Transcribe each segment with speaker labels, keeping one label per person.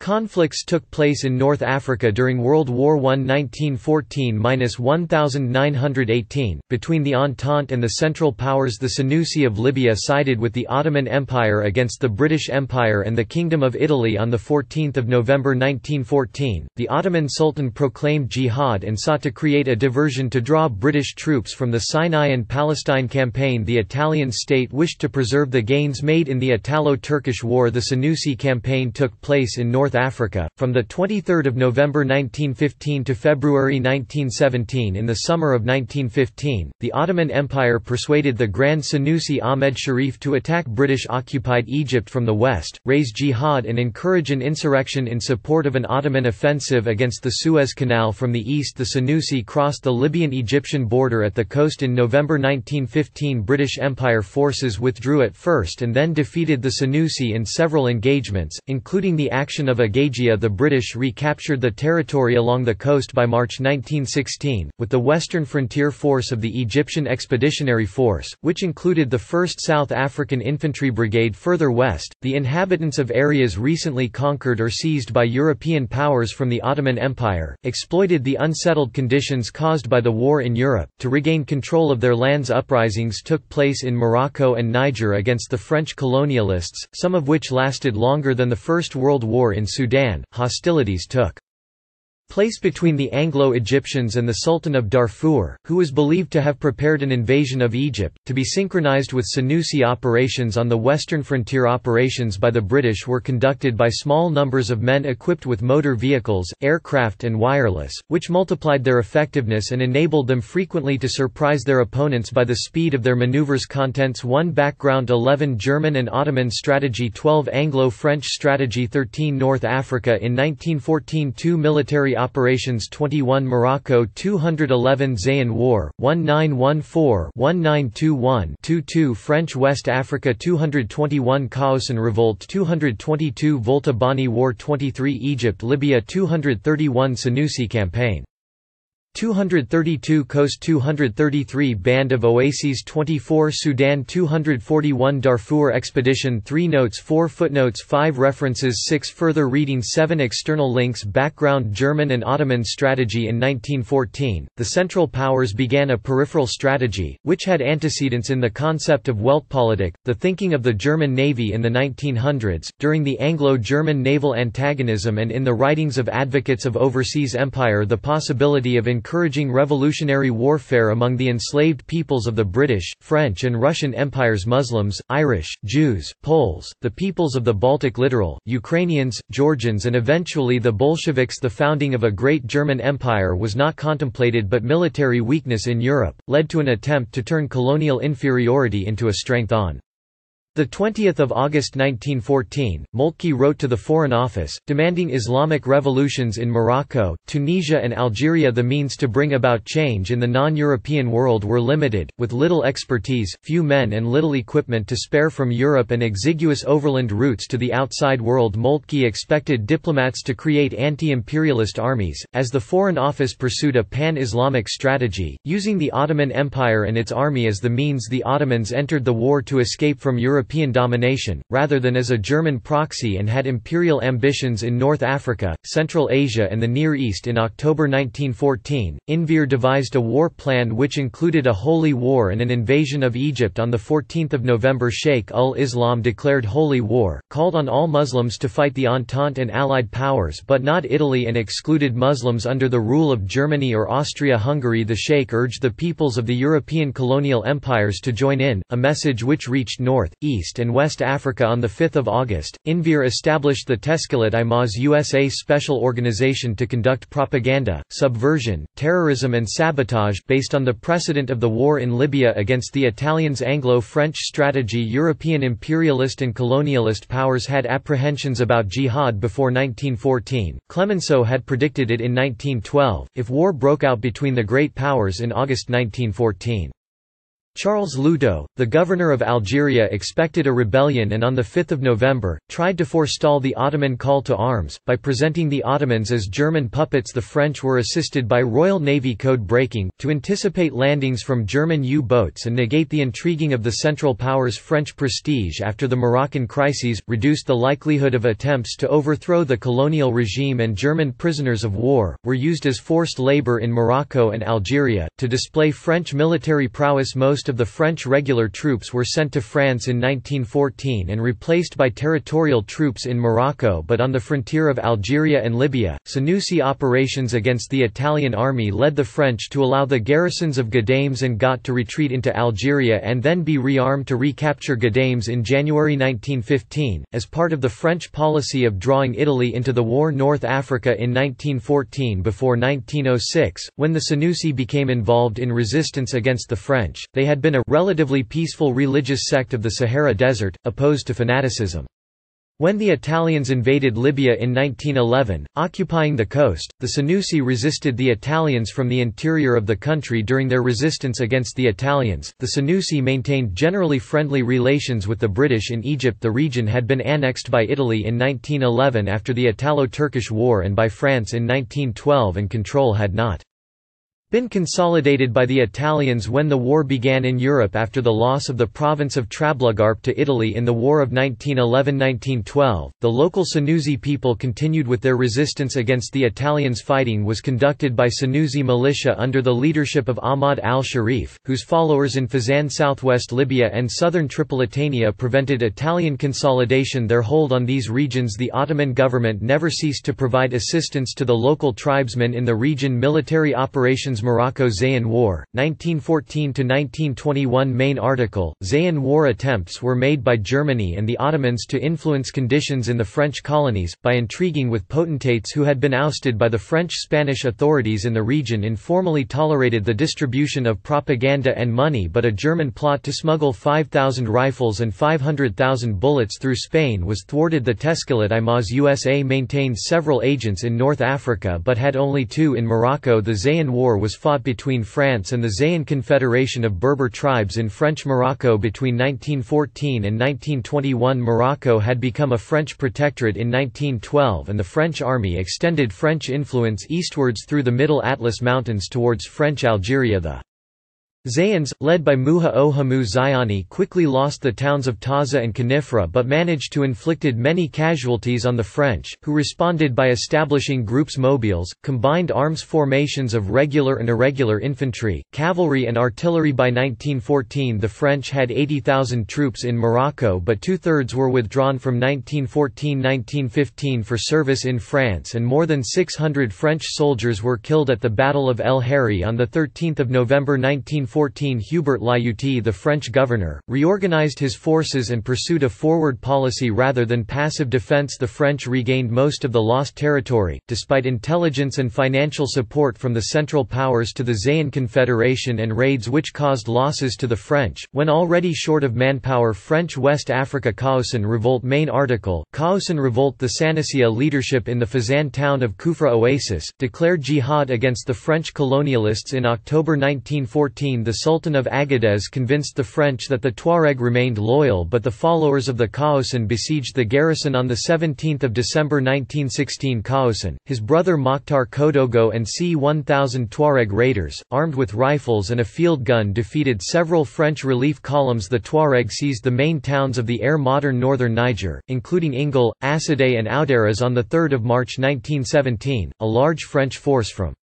Speaker 1: Conflicts took place in North Africa during World War I 1914–1918, between the Entente and the Central Powers the Senussi of Libya sided with the Ottoman Empire against the British Empire and the Kingdom of Italy on 14 November 1914, the Ottoman Sultan proclaimed jihad and sought to create a diversion to draw British troops from the Sinai and Palestine campaign the Italian state wished to preserve the gains made in the Italo-Turkish War. The Senussi campaign took place in North North Africa, from 23 November 1915 to February 1917 In the summer of 1915, the Ottoman Empire persuaded the Grand Senussi Ahmed Sharif to attack British-occupied Egypt from the west, raise jihad and encourage an insurrection in support of an Ottoman offensive against the Suez Canal from the east. The Senussi crossed the Libyan-Egyptian border at the coast in November 1915 British Empire forces withdrew at first and then defeated the Senussi in several engagements, including the action of Agagia the British recaptured the territory along the coast by March 1916, with the western frontier force of the Egyptian Expeditionary Force, which included the 1st South African Infantry Brigade further west. The inhabitants of areas recently conquered or seized by European powers from the Ottoman Empire, exploited the unsettled conditions caused by the war in Europe, to regain control of their lands uprisings took place in Morocco and Niger against the French colonialists, some of which lasted longer than the First World War in Sudan, hostilities took place between the Anglo-Egyptians and the Sultan of Darfur, who was believed to have prepared an invasion of Egypt, to be synchronized with Senussi operations on the western frontier operations by the British were conducted by small numbers of men equipped with motor vehicles, aircraft and wireless, which multiplied their effectiveness and enabled them frequently to surprise their opponents by the speed of their maneuvers. Contents 1 Background 11 German and Ottoman Strategy 12 Anglo-French Strategy 13 North Africa in 1914 2 Military Operations 21 Morocco 211 Zayan War, 1914-1921-22 French West Africa 221 Kaocen Revolt 222 Volta Bani War 23 Egypt Libya 231 Senussi Campaign 232 Coast 233 Band of Oases 24 Sudan 241 Darfur Expedition 3 Notes 4 Footnotes 5 References 6 Further reading 7 External links Background German and Ottoman strategy In 1914, the Central Powers began a peripheral strategy, which had antecedents in the concept of Weltpolitik, the thinking of the German Navy in the 1900s, during the Anglo-German naval antagonism and in the writings of advocates of overseas empire the possibility of encouraging revolutionary warfare among the enslaved peoples of the British, French and Russian empires Muslims, Irish, Jews, Poles, the peoples of the Baltic littoral, Ukrainians, Georgians and eventually the Bolsheviks. The founding of a great German empire was not contemplated but military weakness in Europe, led to an attempt to turn colonial inferiority into a strength on 20 August 1914, Moltke wrote to the Foreign Office, demanding Islamic revolutions in Morocco, Tunisia and Algeria The means to bring about change in the non-European world were limited, with little expertise, few men and little equipment to spare from Europe and exiguous overland routes to the outside world Moltke expected diplomats to create anti-imperialist armies, as the Foreign Office pursued a pan-Islamic strategy, using the Ottoman Empire and its army as the means the Ottomans entered the war to escape from Europe European domination, rather than as a German proxy and had imperial ambitions in North Africa, Central Asia and the Near East in October 1914, Enver devised a war plan which included a holy war and an invasion of Egypt on 14 November. Sheikh ul-Islam declared holy war, called on all Muslims to fight the Entente and Allied powers but not Italy and excluded Muslims under the rule of Germany or Austria-Hungary. The Sheikh urged the peoples of the European colonial empires to join in, a message which reached north, and West Africa on 5 August, Enver established the Teşkilât-ı Mahsusa Special Organization to conduct propaganda, subversion, terrorism and sabotage based on the precedent of the war in Libya against the Italians Anglo-French strategy European imperialist and colonialist powers had apprehensions about jihad before 1914, Clemenceau had predicted it in 1912, if war broke out between the great powers in August 1914. Charles Lutaud, the governor of Algeria expected a rebellion and on 5 November, tried to forestall the Ottoman call to arms, by presenting the Ottomans as German puppets the French were assisted by Royal Navy code breaking, to anticipate landings from German U-boats and negate the intriguing of the Central Powers' French prestige after the Moroccan crises, reduced the likelihood of attempts to overthrow the colonial regime and German prisoners of war, were used as forced labor in Morocco and Algeria, to display French military prowess most most of the French regular troops were sent to France in 1914 and replaced by territorial troops in Morocco but on the frontier of Algeria and Libya, Senussi operations against the Italian army led the French to allow the garrisons of Ghadames and Ghat to retreat into Algeria and then be rearmed to recapture Ghadames in January 1915, as part of the French policy of drawing Italy into the war North Africa in 1914 before 1906, when the Senussi became involved in resistance against the French, they had been a relatively peaceful religious sect of the Sahara Desert, opposed to fanaticism. When the Italians invaded Libya in 1911, occupying the coast, the Senussi resisted the Italians from the interior of the country during their resistance against the Italians. The Senussi maintained generally friendly relations with the British in Egypt. The region had been annexed by Italy in 1911 after the Italo-Turkish War and by France in 1912 and control had not been consolidated by the Italians when the war began in Europe after the loss of the province of Trablusgarp to Italy in the War of 1911–1912. The local Senussi people continued with their resistance against the Italians. Fighting was conducted by Senussi militia under the leadership of Ahmad al-Sharif, whose followers in Fezzan southwest Libya and southern Tripolitania prevented Italian consolidation their hold on these regions. The Ottoman government never ceased to provide assistance to the local tribesmen in the region. Military operations Morocco Zayan War, 1914–1921 Main article, Zayan War attempts were made by Germany and the Ottomans to influence conditions in the French colonies, by intriguing with potentates who had been ousted by the French-Spanish authorities in the region informally tolerated the distribution of propaganda and money but a German plot to smuggle 5,000 rifles and 500,000 bullets through Spain was thwarted. The Teşkilât-ı Mahsusa maintained several agents in North Africa but had only two in Morocco. The Zayan War was was fought between France and the Zayan Confederation of Berber tribes in French Morocco between 1914 and 1921 Morocco had become a French protectorate in 1912 and the French army extended French influence eastwards through the Middle Atlas Mountains towards French Algeria. The Zayans, led by Mouha ou Hammou Zayani quickly lost the towns of Taza and Khenifra but managed to inflicted many casualties on the French, who responded by establishing groups mobiles, combined arms formations of regular and irregular infantry, cavalry and artillery. By 1914 the French had 80,000 troops in Morocco but two-thirds were withdrawn from 1914–1915 for service in France and more than 600 French soldiers were killed at the Battle of El Herri on 13 November 1914 1914 Hubert Lyautey the French governor, reorganized his forces and pursued a forward policy rather than passive defense. The French regained most of the lost territory, despite intelligence and financial support from the Central Powers to the Zayan Confederation and raids which caused losses to the French, when already short of manpower French West Africa Kaocen Revolt Main article, Kaocen Revolt The Sanusia leadership in the Fezzan town of Kufra Oasis, declared jihad against the French colonialists in October 1914 the Sultan of Agadez convinced the French that the Tuareg remained loyal but the followers of the Kaocen besieged the garrison on 17 December 1916 Kaocen, his brother Mokhtar Kodogo and C-1000 Tuareg raiders, armed with rifles and a field gun defeated several French relief columns. The Tuareg seized the main towns of the air modern northern Niger, including Ingal, Assodé and Aouderas on 3 March 1917, a large French force from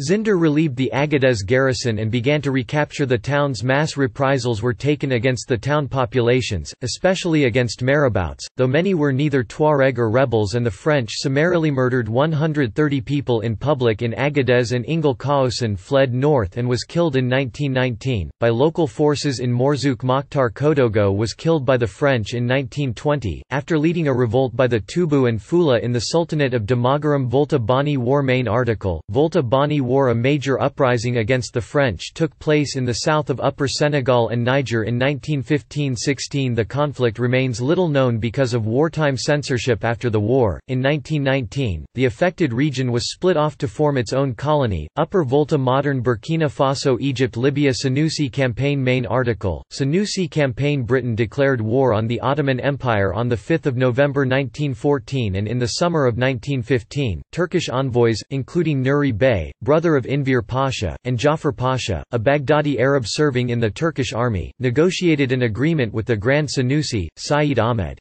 Speaker 1: Zinder relieved the Agadez garrison and began to recapture the town's mass reprisals were taken against the town populations, especially against marabouts, though many were neither Tuareg or rebels and the French summarily murdered 130 people in public in Agadez and Ingal Kaocen fled north and was killed in 1919, by local forces in Mourzouk Mokhtar Kodogo was killed by the French in 1920, after leading a revolt by the Tubu and Fula in the Sultanate of Damagaram. Volta Bani War Main article, Volta Bani War a major uprising against the French took place in the south of Upper Senegal and Niger in 1915–16 The conflict remains little known because of wartime censorship after the war. In 1919, the affected region was split off to form its own colony, Upper Volta Modern Burkina Faso Egypt Libya. Senussi Campaign Main article, Senussi Campaign Britain declared war on the Ottoman Empire on 5 November 1914 and in the summer of 1915, Turkish envoys, including Nuri Bey, brother of Enver Pasha, and Jafar Pasha, a Baghdadi Arab serving in the Turkish army, negotiated an agreement with the Grand Senussi, Said Ahmed.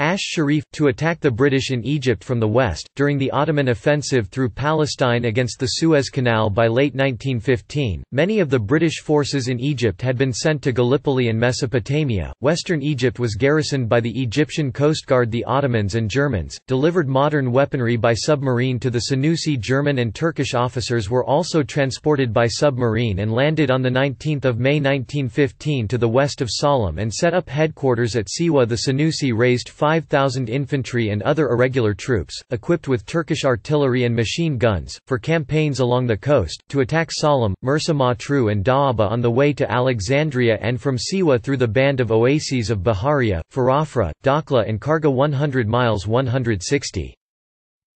Speaker 1: Ash Sharif, to attack the British in Egypt from the west, during the Ottoman offensive through Palestine against the Suez Canal by late 1915. Many of the British forces in Egypt had been sent to Gallipoli and Mesopotamia. Western Egypt was garrisoned by the Egyptian Coast Guard. The Ottomans and Germans, delivered modern weaponry by submarine to the Senussi German and Turkish officers were also transported by submarine and landed on 19 May 1915 to the west of Sollum and set up headquarters at Siwa. The Senussi raised 5,000 infantry and other irregular troops, equipped with Turkish artillery and machine guns, for campaigns along the coast, to attack Sollum, Mersa Matruh and Da'aba on the way to Alexandria and from Siwa through the band of oases of Baharia, Farafra, Dakhla and Karga 100 miles 160.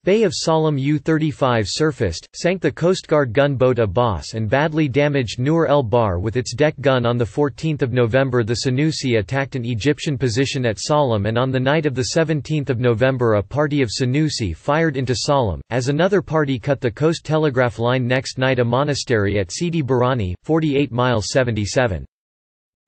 Speaker 1: Bay of Sollum U-35 surfaced, sank the Coast Guard gunboat Abbas and badly damaged Nur el Bahr with its deck gun on 14 November the Senussi attacked an Egyptian position at Sollum and on the night of 17 November a party of Senussi fired into Sollum, as another party cut the coast telegraph line next night a monastery at Sidi Barrani, 48 miles 77.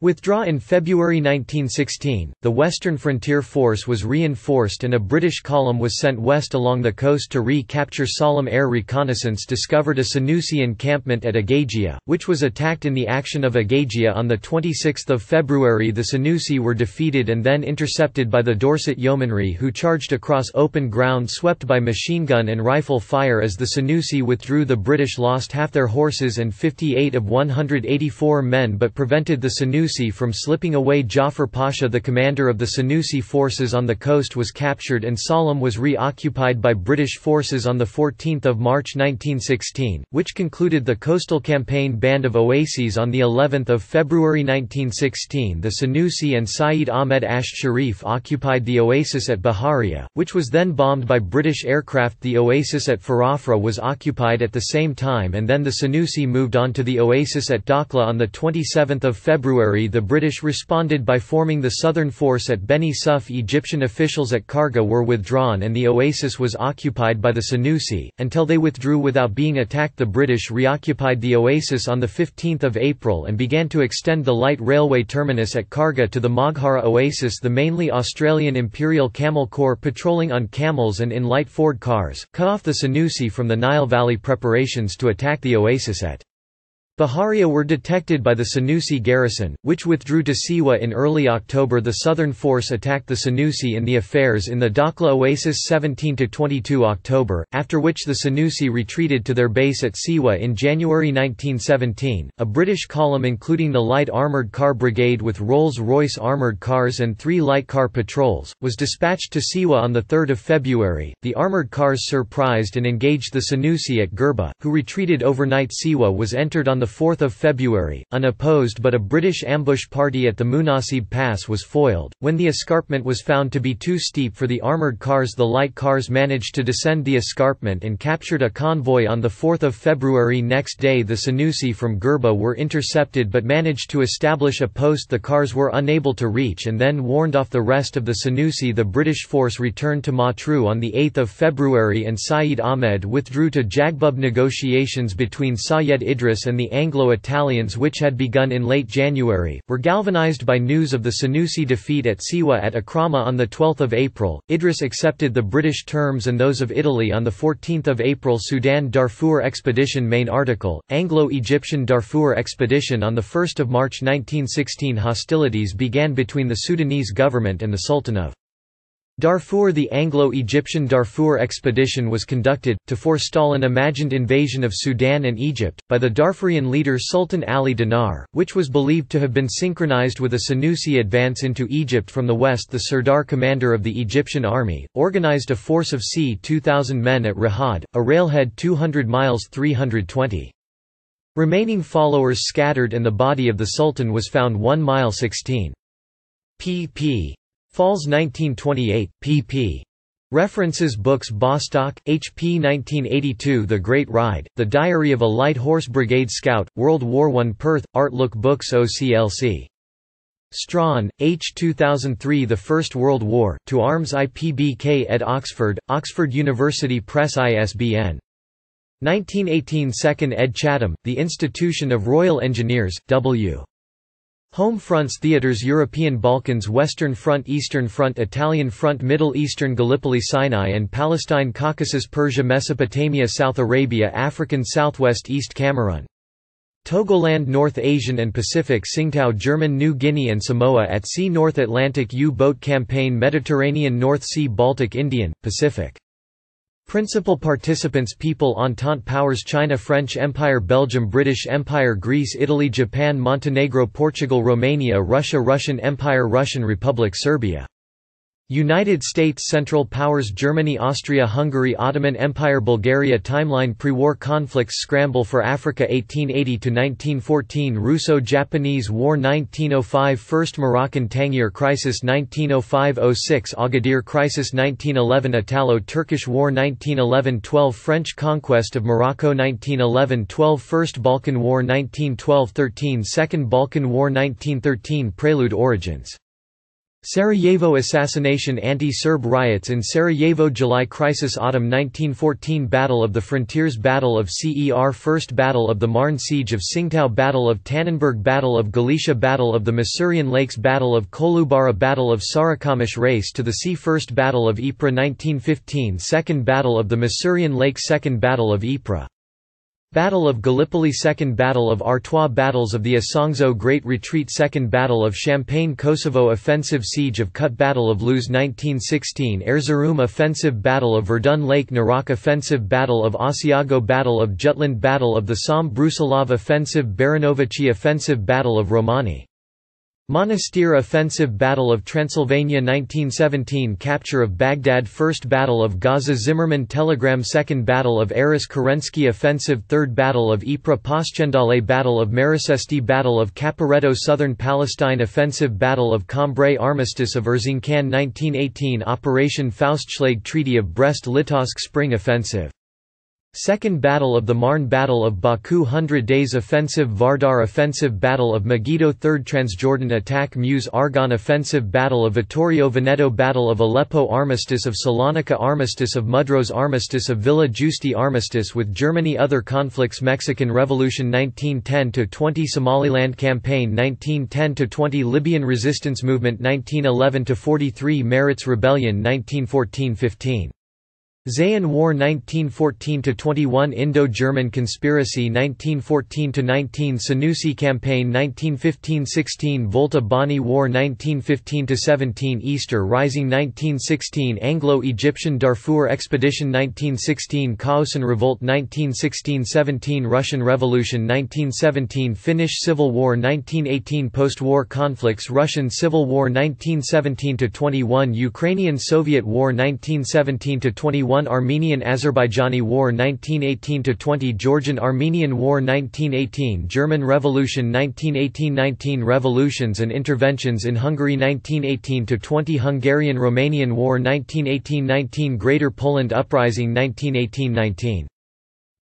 Speaker 1: Withdraw in February 1916, the Western Frontier Force was reinforced and a British column was sent west along the coast to re-capture Sollum Air Reconnaissance discovered a Senussi encampment at Agagia, which was attacked in the action of Agagia on 26 February. The Senussi were defeated and then intercepted by the Dorset Yeomanry who charged across open ground swept by machine gun and rifle fire as the Senussi withdrew. The British lost half their horses and 58 of 184 men but prevented the Senussi Senussi from slipping away Jafar Pasha the commander of the Senussi forces on the coast was captured and Sollum was re-occupied by British forces on 14 March 1916, which concluded the coastal campaign Band of Oases on of February 1916 the Senussi and Said Ahmed Ash Sharif occupied the oasis at Baharia, which was then bombed by British aircraft. The oasis at Farafra was occupied at the same time and then the Senussi moved on to the oasis at Dakhla on 27 February the British responded by forming the Southern Force at Beni Suef Egyptian officials at Karga were withdrawn and the oasis was occupied by the Senussi, until they withdrew without being attacked the British reoccupied the oasis on 15 April and began to extend the light railway terminus at Karga to the Maghara oasis the mainly Australian Imperial Camel Corps patrolling on camels and in light Ford cars, cut off the Senussi from the Nile Valley preparations to attack the oasis at Baharia were detected by the Senussi garrison, which withdrew to Siwa in early October. The southern force attacked the Senussi in the affairs in the Dakhla oasis 17–22 October, after which the Senussi retreated to their base at Siwa in January 1917. A British column including the Light Armoured Car Brigade with Rolls-Royce armoured cars and three light car patrols, was dispatched to Siwa on 3 February. The armoured cars surprised and engaged the Senussi at Gerba, who retreated overnight Siwa was entered on 4 February, unopposed but a British ambush party at the Munasib Pass was foiled. When the escarpment was found to be too steep for the armoured cars the light cars managed to descend the escarpment and captured a convoy on 4 February next day the Senussi from Gerba were intercepted but managed to establish a post the cars were unable to reach and then warned off the rest of the Senussi the British force returned to Matruh on 8 February and Said Ahmed withdrew to Jagbub negotiations between Sayed Idris and the Anglo-Italians which had begun in late January, were galvanized by news of the Senussi defeat at Siwa at Akrama on 12 April. Idris accepted the British terms and those of Italy on 14 April Sudan Darfur Expedition Main article, Anglo-Egyptian Darfur Expedition On 1 March 1916 hostilities began between the Sudanese government and the Sultan of Darfur The Anglo-Egyptian Darfur expedition was conducted, to forestall an imagined invasion of Sudan and Egypt, by the Darfurian leader Sultan Ali Dinar, which was believed to have been synchronized with a Senussi advance into Egypt from the west The Sirdar commander of the Egyptian army, organized a force of c. 2,000 men at Rahad, a railhead 200 miles 320. Remaining followers scattered and the body of the Sultan was found 1 mile 16. pp. Falls 1928, pp. References Books Bostock, H. P. 1982 The Great Ride, The Diary of a Light Horse Brigade Scout, World War I Perth, Artlook Books OCLC. Strachan, H. 2003 The First World War, To Arms IPBK at Oxford, Oxford University Press ISBN. 1918 Second ed Chatham, The Institution of Royal Engineers, W. Home fronts Theaters European Balkans Western Front Eastern Front Italian Front Middle Eastern Gallipoli Sinai and Palestine Caucasus Persia Mesopotamia South Arabia African Southwest East Cameroon. Togoland North Asian and Pacific Tsingtao German New Guinea and Samoa at sea North Atlantic U-boat campaign Mediterranean North Sea Baltic Indian, Pacific Principal participants People Entente Powers China French Empire Belgium British Empire Greece Italy Japan Montenegro Portugal Romania Russia Russian Empire Russian Republic Serbia United States Central Powers Germany Austria Hungary Ottoman Empire Bulgaria Timeline Pre-war conflicts Scramble for Africa 1880–1914 Russo-Japanese War 1905 First Moroccan Tangier Crisis 1905–06 Agadir Crisis 1911 Italo-Turkish War 1911–12 French Conquest of Morocco 1911–12 First Balkan War 1912–13 Second Balkan War 1913 Prelude Origins Sarajevo assassination Anti-Serb riots in Sarajevo July crisis Autumn 1914 Battle of the Frontiers Battle of CER First Battle of the Marne Siege of Tsingtao Battle of Tannenberg Battle of Galicia Battle of the Masurian Lakes Battle of Kolubara Battle of Sarikamish Race to the Sea First Battle of Ypres 1915 Second Battle of the Masurian Lakes Second Battle of Ypres Battle of Gallipoli Second Battle of Artois Battles of the Isonzo Great Retreat Second Battle of Champagne Kosovo Offensive Siege of Kut Battle of Loos 1916 Erzurum Offensive Battle of Verdun Lake Naroch Offensive Battle of Asiago Battle of Jutland Battle of the Somme Brusilov Offensive Baranovichi Offensive Battle of Romani Monastir Offensive Battle of Transylvania 1917 Capture of Baghdad First Battle of Gaza Zimmerman Telegram Second Battle of Arras Kerensky Offensive Third Battle of Ypres Passchendaele Battle of Mărășești Battle of Caporetto Southern Palestine Offensive Battle of Cambrai Armistice of Erzincan 1918 Operation Faustschlag Treaty of Brest-Litovsk Spring Offensive Second Battle of the Marne Battle of Baku Hundred Days Offensive Vardar Offensive Battle of Megiddo Third Transjordan Attack Meuse Argonne Offensive Battle of Vittorio Veneto Battle of Aleppo Armistice of Salonika Armistice of Mudros Armistice of Villa Giusti Armistice with Germany Other conflicts Mexican Revolution 1910–20 Somaliland Campaign 1910–20 Libyan Resistance Movement 1911–43 Maritz Rebellion 1914–15 Zayan War 1914–21 Indo-German Conspiracy 1914–19 Senussi Campaign 1915–16 Volta Bani War 1915–17 Easter Rising 1916 Anglo-Egyptian Darfur Expedition 1916 Kaocen Revolt 1916–17 Russian Revolution 1917 Finnish Civil War 1918 Post-war conflicts Russian Civil War 1917–21 Ukrainian-Soviet War 1917–21 Armenian–Azerbaijani War 1918–20 Georgian–Armenian War 1918 German Revolution 1918–19 Revolutions and interventions in Hungary 1918–20 Hungarian–Romanian War 1918–19 Greater Poland Uprising 1918–19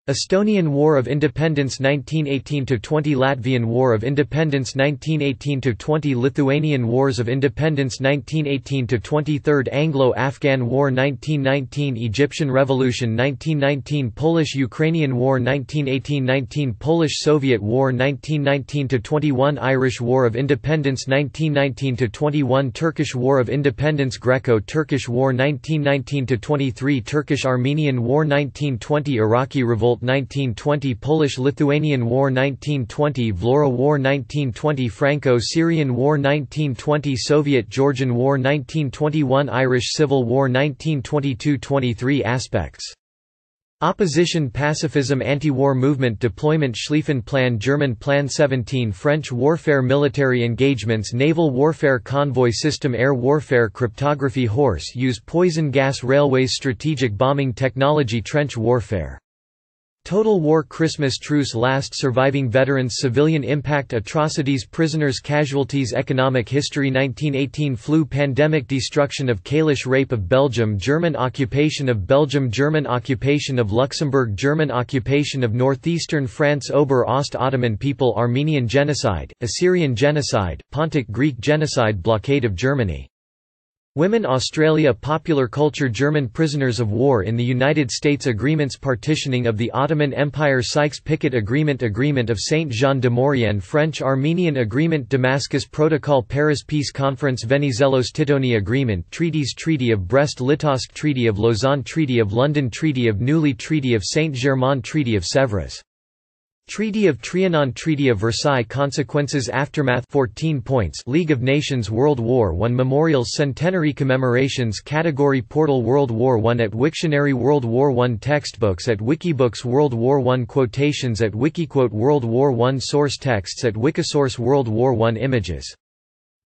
Speaker 1: Estonian War of Independence 1918–20 Latvian War of Independence 1918–20 Lithuanian Wars of Independence 1918–20 Third Anglo-Afghan War 1919 Egyptian Revolution 1919 Polish-Ukrainian War 1918–19 Polish-Soviet War 1919–21 Irish War of Independence 1919–21 Turkish War of Independence Greco-Turkish War 1919–23 Turkish-Armenian War 1920 Iraqi Revolt Revolt 1920 Polish-Lithuanian War 1920 Vlora War 1920 Franco-Syrian War 1920 Soviet-Georgian War 1921 Irish Civil War 1922-23 Aspects. Opposition Pacifism Anti-war movement Deployment Schlieffen Plan German Plan 17 French warfare Military engagements Naval warfare Convoy system Air warfare Cryptography Horse use Poison gas Railways Strategic bombing technology Trench warfare Total War Christmas Truce Last Surviving Veterans Civilian Impact Atrocities Prisoners Casualties Economic History. 1918 Flu Pandemic Destruction of Kalisz Rape of Belgium German occupation of Belgium German occupation of Luxembourg German occupation of northeastern France Ober-Ost Ottoman people Armenian genocide, Assyrian genocide, Pontic Greek genocide Blockade of Germany Women Australia Popular culture German prisoners of war in the United States Agreements Partitioning of the Ottoman Empire Sykes-Picot Agreement Agreement of Saint-Jean de Maurienne French-Armenian Agreement Damascus Protocol Paris Peace Conference Venizelos-Titoni Agreement Treaties Treaty of Brest-Litovsk Treaty of Lausanne Treaty of London Treaty of Neuilly Treaty of Saint-Germain Treaty of Sèvres Treaty of Trianon Treaty of Versailles Consequences Aftermath 14 points. League of Nations World War I Memorials Centenary Commemorations Category Portal World War I at Wiktionary World War I Textbooks at Wikibooks World War I Quotations at Wikiquote World War I Source texts at Wikisource World War I Images